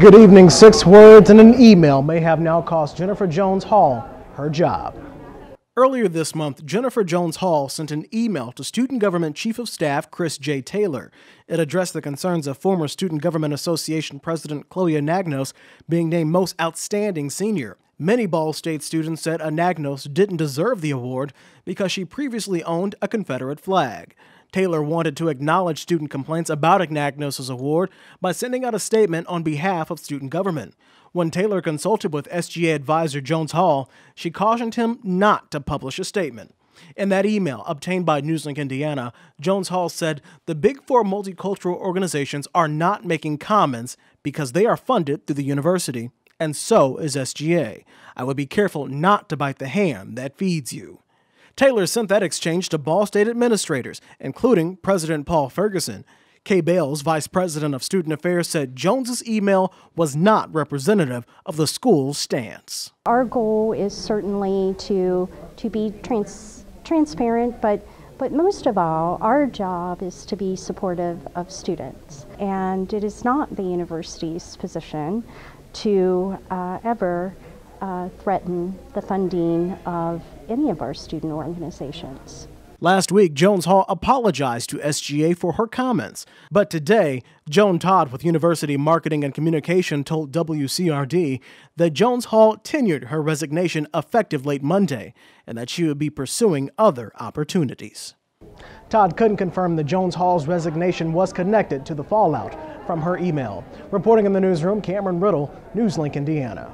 Good evening. Six words in an email may have now cost Jennifer Jones Hall her job. Earlier this month, Jennifer Jones Hall sent an email to Student Government Chief of Staff Chris J. Taylor. It addressed the concerns of former Student Government Association President Chloe Anagnos being named Most Outstanding Senior. Many Ball State students said Anagnos didn't deserve the award because she previously owned a Confederate flag. Taylor wanted to acknowledge student complaints about Anagnos' award by sending out a statement on behalf of student government. When Taylor consulted with SGA advisor Jones Hall, she cautioned him not to publish a statement. In that email obtained by Newslink Indiana, Jones Hall said the Big Four multicultural organizations are not making comments because they are funded through the university, and so is SGA. I would be careful not to bite the hand that feeds you. Taylor sent that exchange to Ball State administrators, including President Paul Ferguson. Kay Bales, Vice President of Student Affairs, said Jones's email was not representative of the school's stance. Our goal is certainly to to be trans, transparent, but but most of all, our job is to be supportive of students, and it is not the university's position to uh, ever uh, threaten the funding of any of our student organizations. Last week, Jones Hall apologized to SGA for her comments. But today, Joan Todd with University Marketing and Communication told WCRD that Jones Hall tenured her resignation effective late Monday and that she would be pursuing other opportunities. Todd couldn't confirm that Jones Hall's resignation was connected to the fallout from her email. Reporting in the newsroom, Cameron Riddle, Newslink, Indiana.